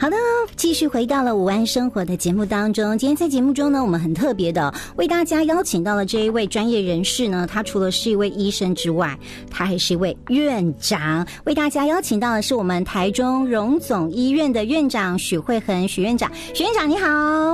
好的，继续回到了五安生活的节目当中。今天在节目中呢，我们很特别的为大家邀请到了这一位专业人士呢。他除了是一位医生之外，他还是一位院长。为大家邀请到的是我们台中荣总医院的院长许慧恒许院长。许院长你好，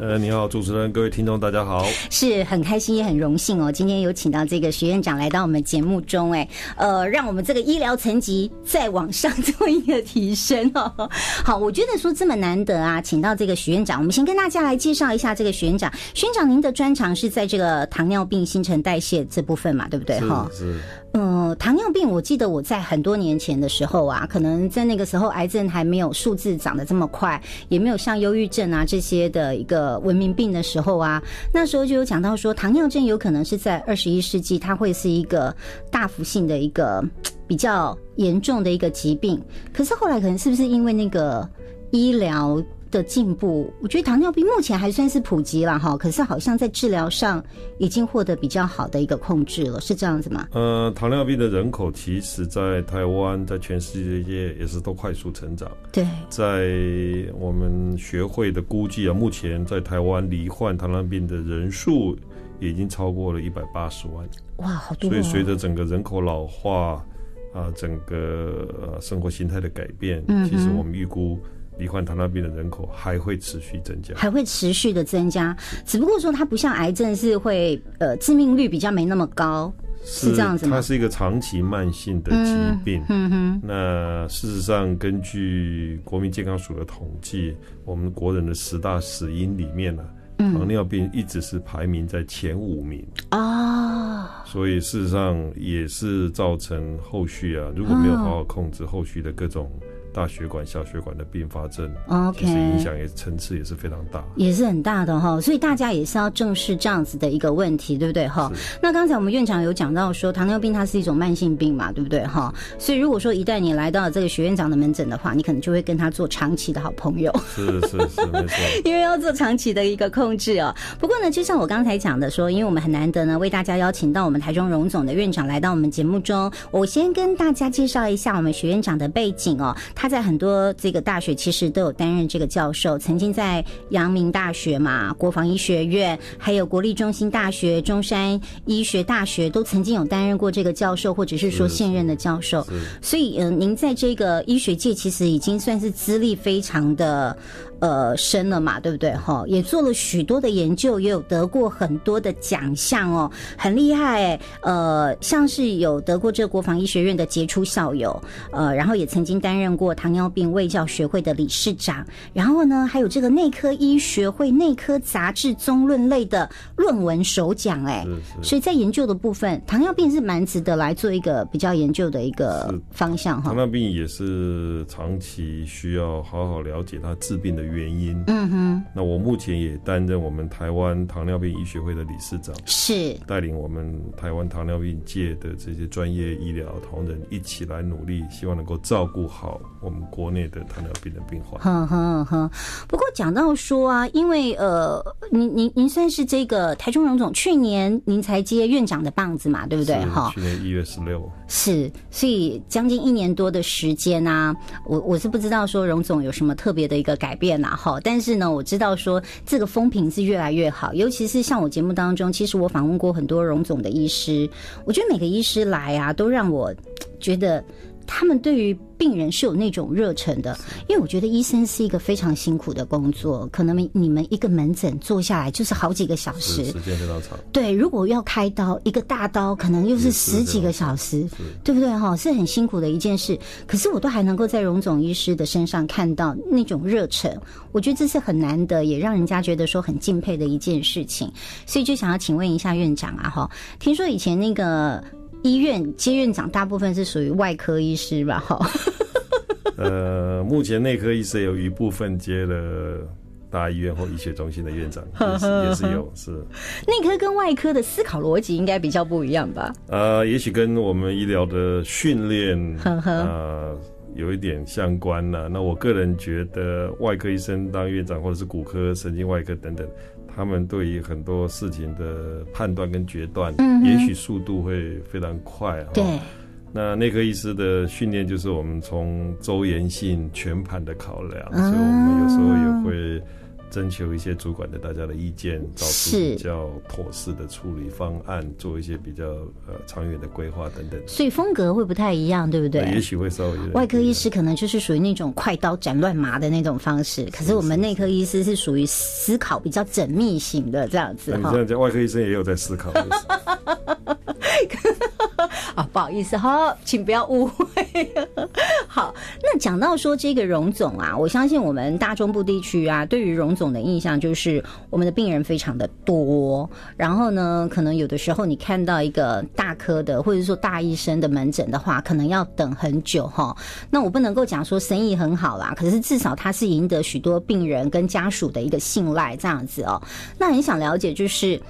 呃，你好，主持人，各位听众，大家好。是很开心也很荣幸哦，今天有请到这个许院长来到我们节目中，哎，呃，让我们这个医疗层级再往上做一个提升哦。好，我觉得说这么难得啊，请到这个许院长，我们先跟大家来介绍一下这个许院长。许院长，您的专长是在这个糖尿病新陈代谢这部分嘛，对不对？哈，是。嗯，糖尿病，我记得我在很多年前的时候啊，可能在那个时候癌症还没有数字长得这么快，也没有像忧郁症啊这些的一个文明病的时候啊，那时候就有讲到说，糖尿症有可能是在二十一世纪，它会是一个大幅性的一个比较严重的一个疾病。可是后来可能是不是因为那个医疗？的进步，我觉得糖尿病目前还算是普及了哈，可是好像在治疗上已经获得比较好的一个控制了，是这样子吗？呃，糖尿病的人口其实，在台湾，在全世界也是都快速成长。对，在我们学会的估计啊，目前在台湾罹患糖尿病的人数已经超过了一百八十万。哇，好多！所以随着整个人口老化啊，整个生活形态的改变，其实我们预估。罹患糖尿病的人口还会持续增加，还会持续的增加，只不过说它不像癌症是会呃致命率比较没那么高，是这样子吗？它是一个长期慢性的疾病。嗯哼。那事实上，根据国民健康署的统计，我们国人的十大死因里面呢，糖尿病一直是排名在前五名啊。所以事实上也是造成后续啊，如果没有好好控制后续的各种。大血管、小血管的并发症，OK，其实影响也层次也是非常大，也是很大的哈。所以大家也是要正视这样子的一个问题，对不对哈？那刚才我们院长有讲到说，糖尿病它是一种慢性病嘛，对不对哈？所以如果说一旦你来到了这个学院长的门诊的话，你可能就会跟他做长期的好朋友，是是是，没错，因为要做长期的一个控制哦。不过呢，就像我刚才讲的说，因为我们很难得呢，为大家邀请到我们台中荣总的院长来到我们节目中，我先跟大家介绍一下我们学院长的背景哦。他在很多这个大学其实都有担任这个教授，曾经在阳明大学嘛、国防医学院，还有国立中心大学、中山医学大学都曾经有担任过这个教授，或者是说现任的教授。所以，嗯，您在这个医学界其实已经算是资历非常的。呃，深了嘛，对不对？哈，也做了许多的研究，也有得过很多的奖项哦，很厉害。呃，像是有得过这个国防医学院的杰出校友，呃，然后也曾经担任过糖尿病卫教学会的理事长，然后呢，还有这个内科医学会内科杂志综论类的论文首奖，哎，所以在研究的部分，糖尿病是蛮值得来做一个比较研究的一个方向哈。糖尿病也是长期需要好好了解它治病的。原因，嗯哼，那我目前也担任我们台湾糖尿病医学会的理事长，是带领我们台湾糖尿病界的这些专业医疗同仁一起来努力，希望能够照顾好我们国内的糖尿病的病患。哼哼哼。不过讲到说啊，因为呃，您您您算是这个台中荣总，去年您才接院长的棒子嘛，对不对？哈，去年一月十六。是，所以将近一年多的时间啊，我我是不知道说荣总有什么特别的一个改变呐，哈，但是呢，我知道说这个风评是越来越好，尤其是像我节目当中，其实我访问过很多荣总的医师，我觉得每个医师来啊，都让我觉得。他们对于病人是有那种热忱的，因为我觉得医生是一个非常辛苦的工作，可能你们一个门诊坐下来就是好几个小时，时间非常长。对，如果要开刀，一个大刀可能又是十几个小时，对不对？哈，是很辛苦的一件事。可是我都还能够在荣总医师的身上看到那种热忱，我觉得这是很难得，也让人家觉得说很敬佩的一件事情。所以就想要请问一下院长啊，哈，听说以前那个。医院接院长大部分是属于外科医师吧？哈，呃，目前内科医师有一部分接了大医院或医学中心的院长，也是也是有是。内科跟外科的思考逻辑应该比较不一样吧？呃，也许跟我们医疗的训练 呃有一点相关呢。那我个人觉得，外科医生当院长或者是骨科、神经外科等等。他们对于很多事情的判断跟决断，嗯，也许速度会非常快，对。那内科医师的训练就是我们从周延性全盘的考量，所以我们有时候也会。征求一些主管的大家的意见，找出比较妥适的处理方案，做一些比较呃长远的规划等等。所以风格会不太一样，对不对？也许会稍微。外科医师可能就是属于那种快刀斩乱麻的那种方式，可是我们内科医师是属于思考比较缜密型的这样子。你这样讲，外科医生也有在思考。啊，不好意思哈，请不要误会。好，那讲到说这个荣总啊，我相信我们大中部地区啊，对于荣总的印象就是我们的病人非常的多，然后呢，可能有的时候你看到一个大科的或者说大医生的门诊的话，可能要等很久哈。那我不能够讲说生意很好啦，可是至少他是赢得许多病人跟家属的一个信赖这样子哦。那很想了解，就是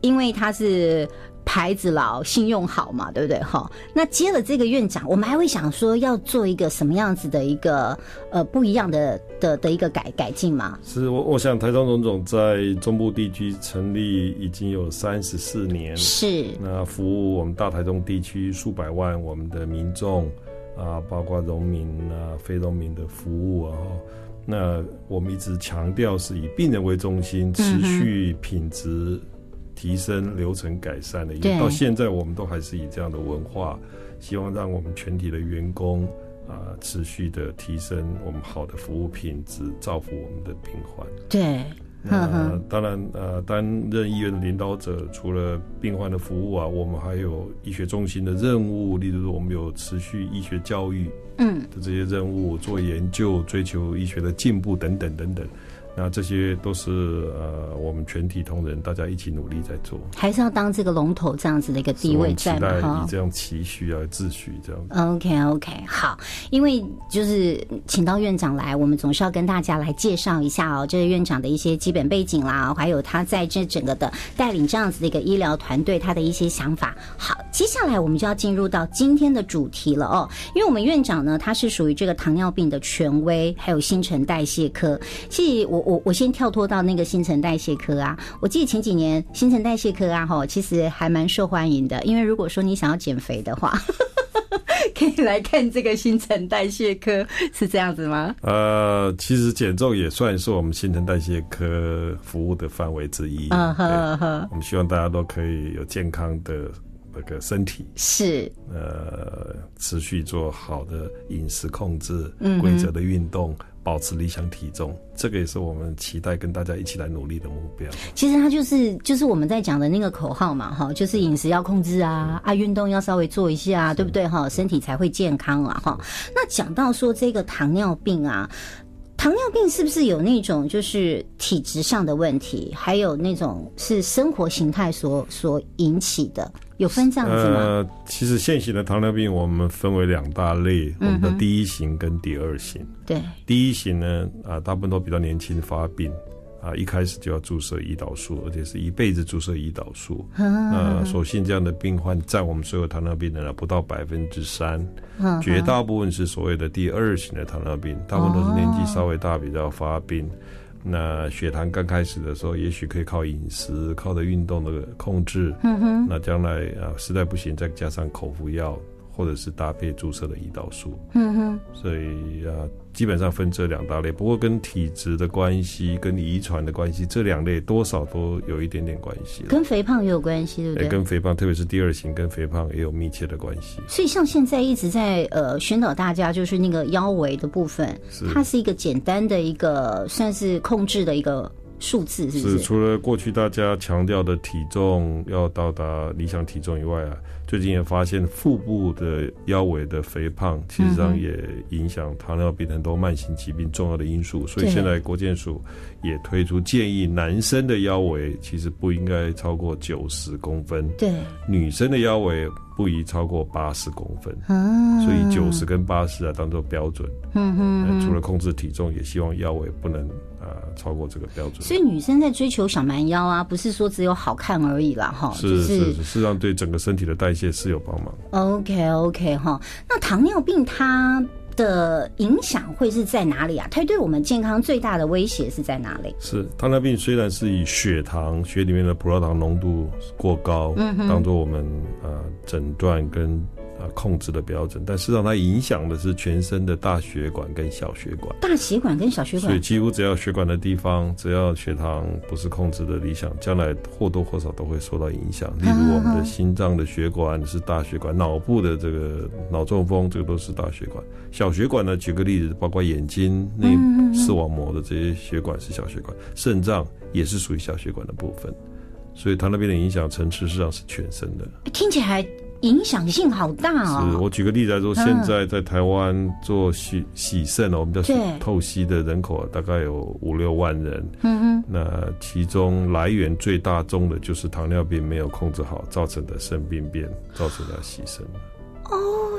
因为他是。牌子老，信用好嘛，对不对？哈，那接了这个院长，我们还会想说要做一个什么样子的一个呃不一样的的的一个改改进吗？是我我想台中荣总在中部地区成立已经有三十四年，是那服务我们大台中地区数百万我们的民众啊，包括农民啊、非农民的服务啊，那我们一直强调是以病人为中心，持续品质。提升流程改善的，到现在我们都还是以这样的文化，希望让我们全体的员工啊持续的提升我们好的服务品质，造福我们的病患。对，那当然呃，担任医院的领导者，除了病患的服务啊，我们还有医学中心的任务，例如说我们有持续医学教育嗯的这些任务，做研究，追求医学的进步等等等等。那这些都是呃，我们全体同仁大家一起努力在做，还是要当这个龙头这样子的一个地位在嘛？以这样期许啊，秩序这样。OK OK，好，因为就是请到院长来，我们总是要跟大家来介绍一下哦，这个院长的一些基本背景啦，还有他在这整个的带领这样子的一个医疗团队，他的一些想法。好，接下来我们就要进入到今天的主题了哦，因为我们院长呢，他是属于这个糖尿病的权威，还有新陈代谢科，其实我。我我先跳脱到那个新陈代谢科啊，我记得前几年新陈代谢科啊，哈，其实还蛮受欢迎的。因为如果说你想要减肥的话，可以来看这个新陈代谢科，是这样子吗？呃，其实减重也算是我们新陈代谢科服务的范围之一。嗯呵呵，我们希望大家都可以有健康的那个身体，是呃，持续做好的饮食控制，规则的运动。保持理想体重，这个也是我们期待跟大家一起来努力的目标。其实它就是就是我们在讲的那个口号嘛，哈，就是饮食要控制啊，啊，运动要稍微做一下，对不对？哈，身体才会健康啊，哈。那讲到说这个糖尿病啊。糖尿病是不是有那种就是体质上的问题，还有那种是生活形态所所引起的？有分这样子吗？呃，其实现行的糖尿病我们分为两大类，我们的第一型跟第二型。对，第一型呢，啊，大部分都比较年轻发病。啊，一开始就要注射胰岛素，而且是一辈子注射胰岛素。那，所幸这样的病患在我们所有糖尿病人不到百分之三，绝大部分是所谓的第二型的糖尿病，大部分都是年纪稍微大比较发病。那血糖刚开始的时候，也许可以靠饮食、靠的运动的控制。那将来啊，实在不行，再加上口服药。或者是搭配注射的胰岛素，嗯哼，所以啊，基本上分这两大类。不过跟体质的关系、跟遗传的关系，这两类多少都有一点点关系。跟肥胖也有关系，对不对？跟肥胖，特别是第二型，跟肥胖也有密切的关系。所以像现在一直在呃宣导大家，就是那个腰围的部分，它是一个简单的一个算是控制的一个。数字是是除了过去大家强调的体重要到达理想体重以外啊，最近也发现腹部的腰围的肥胖，其实上也影响糖尿病很多慢性疾病重要的因素。所以现在国健署也推出建议，男生的腰围其实不应该超过九十公分，对，女生的腰围不宜超过八十公分。嗯，所以九十跟八十啊当做标准。嗯哼，除了控制体重，也希望腰围不能。呃，超过这个标准，所以女生在追求小蛮腰啊，不是说只有好看而已啦，哈，是是，事实上对整个身体的代谢是有帮忙。OK OK 哈，那糖尿病它的影响会是在哪里啊？它对我们健康最大的威胁是在哪里？是糖尿病虽然是以血糖血里面的葡萄糖浓度过高，嗯当做我们呃诊断跟。啊控制的标准，但事实上它影响的是全身的大血管跟小血管。大血管跟小血管，所以几乎只要血管的地方，只要血糖不是控制的理想，将来或多或少都会受到影响。例如我们的心脏的血管是大血管，脑部的这个脑中风这个都是大血管。小血管呢，举个例子，包括眼睛内视网膜的这些血管是小血管，肾脏也是属于小血管的部分。所以糖尿病的影响层次实际上是全身的，听起来影响性好大哦！是我举个例子来说，现在在台湾做洗洗肾哦，我们叫透析的人口大概有五六万人，嗯哼，那其中来源最大宗的就是糖尿病没有控制好造成的肾病变，造成的牺牲。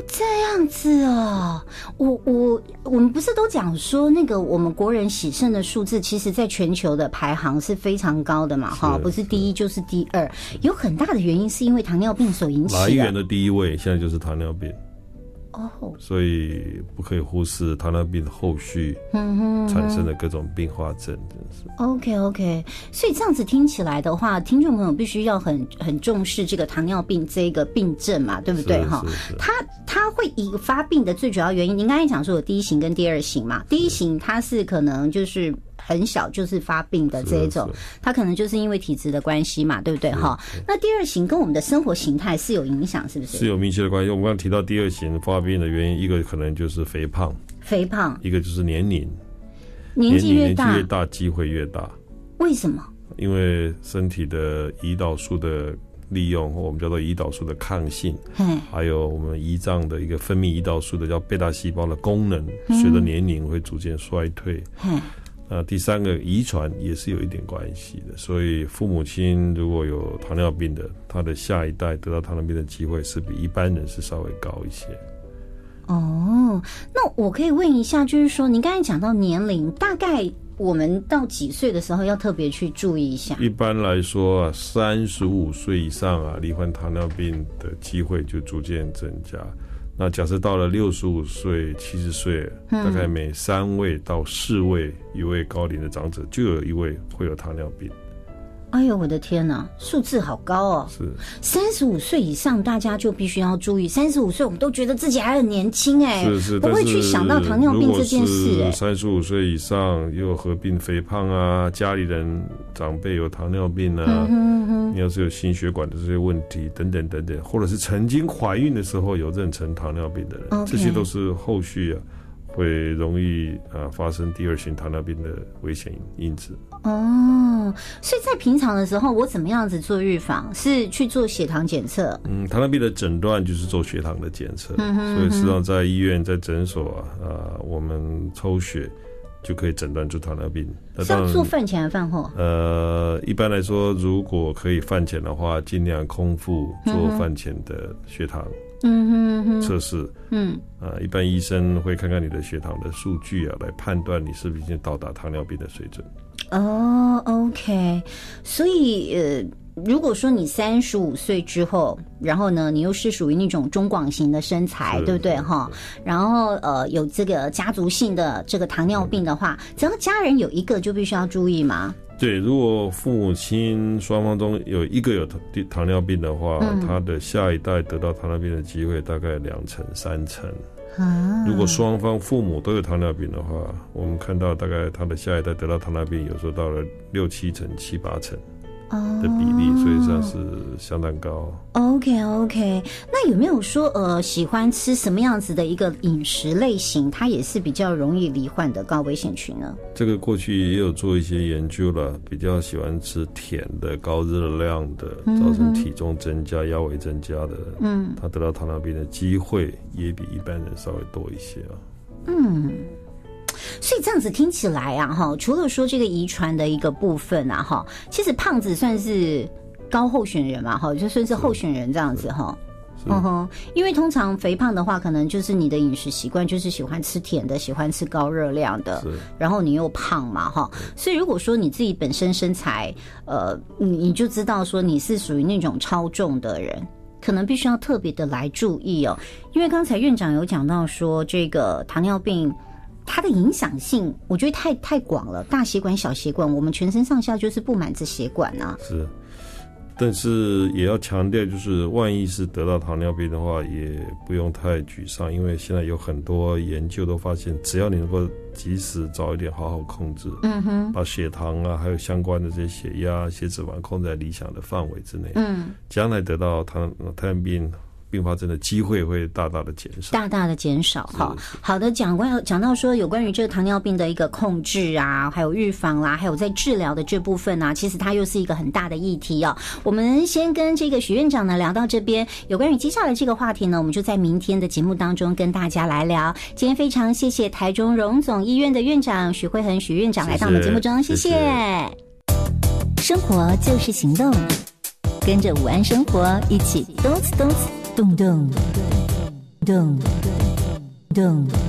哦，这样子哦，我我我们不是都讲说那个我们国人喜胜的数字，其实在全球的排行是非常高的嘛，哈，不是第一就是第二，有很大的原因是因为糖尿病所引起的。来源的第一位现在就是糖尿病。哦，所以不可以忽视糖尿病的后续产生的各种并发症，真是。OK OK，所以这样子听起来的话，听众朋友必须要很很重视这个糖尿病这个病症嘛，对不对？哈，它它会以发病的最主要原因，您刚才讲说有第一型跟第二型嘛，第一型它是可能就是。很小就是发病的这一种，他可能就是因为体质的关系嘛，对不对？哈，那第二型跟我们的生活形态是有影响，是不是？是有密切的关系。我们刚刚提到第二型发病的原因，一个可能就是肥胖，肥胖；一个就是年龄，年纪越大，越大机会越大。为什么？因为身体的胰岛素的利用，或我们叫做胰岛素的抗性，还有我们胰脏的一个分泌胰岛素的叫贝塔细胞的功能，随着年龄会逐渐衰退。那第三个遗传也是有一点关系的，所以父母亲如果有糖尿病的，他的下一代得到糖尿病的机会是比一般人是稍微高一些。哦，那我可以问一下，就是说您刚才讲到年龄，大概我们到几岁的时候要特别去注意一下？一般来说啊，三十五岁以上啊，罹患糖尿病的机会就逐渐增加。那假设到了六十五岁、七十岁，大概每三位到四位一位高龄的长者，就有一位会有糖尿病。哎呦，我的天哪，数字好高哦！是三十五岁以上，大家就必须要注意。三十五岁，我们都觉得自己还很年轻，哎，是是，不会去想到糖尿病这件事。三十五岁以上又合并肥胖啊，家里人长辈有糖尿病啊，你要是有心血管的这些问题等等等等，或者是曾经怀孕的时候有妊娠糖尿病的人，这些都是后续啊。会容易啊发生第二型糖尿病的危险因子哦，所以在平常的时候，我怎么样子做预防？是去做血糖检测？嗯，糖尿病的诊断就是做血糖的检测，所以实际上在医院、在诊所啊，啊，我们抽血就可以诊断出糖尿病。是要做饭前还是饭后？呃，一般来说，如果可以饭前的话，尽量空腹做饭前的血糖。嗯哼哼，测试，嗯，啊，一般医生会看看你的血糖的数据啊，来判断你是不是已经到达糖尿病的水准。哦，OK，所以呃，如果说你三十五岁之后，然后呢，你又是属于那种中广型的身材，对不对？哈？然后呃，有这个家族性的这个糖尿病的话，只要家人有一个，就必须要注意吗？对，如果父母亲双方中有一个有糖糖尿病的话，他的下一代得到糖尿病的机会大概两成三成。如果双方父母都有糖尿病的话，我们看到大概他的下一代得到糖尿病，有时候到了六七成、七八成。的比例，所以算是相当高。OK OK，那有没有说呃，喜欢吃什么样子的一个饮食类型，它也是比较容易罹患的高危险群呢？这个过去也有做一些研究了，比较喜欢吃甜的、高热量的，造成体重增加、腰围增加的，嗯，他得到糖尿病的机会也比一般人稍微多一些啊。嗯。所以这样子听起来啊，哈，除了说这个遗传的一个部分啊，哈，其实胖子算是高候选人嘛，哈，就算是候选人这样子哈，嗯哼，因为通常肥胖的话，可能就是你的饮食习惯就是喜欢吃甜的，喜欢吃高热量的，然后你又胖嘛，哈，所以如果说你自己本身身材，呃，你你就知道说你是属于那种超重的人，可能必须要特别的来注意哦，因为刚才院长有讲到说这个糖尿病。它的影响性，我觉得太太广了。大血管、小血管，我们全身上下就是布满着血管啊。是，但是也要强调，就是万一是得到糖尿病的话，也不用太沮丧，因为现在有很多研究都发现，只要你能够及时早一点好好控制，嗯哼，把血糖啊，还有相关的这些血压、血脂肪控制在理想的范围之内，嗯，将来得到糖糖尿病。并发症的机会会大大的减少，大大的减少。哈，好的，讲关讲到说有关于这个糖尿病的一个控制啊，还有预防啦，还有在治疗的这部分呢，其实它又是一个很大的议题哦。我们先跟这个许院长呢聊到这边，有关于接下来这个话题呢，我们就在明天的节目当中跟大家来聊。今天非常谢谢台中荣总医院的院长许慧恒许院长来到我们节目中，谢谢。生活就是行动，跟着午安生活一起动次动次。噔噔噔噔噔噔。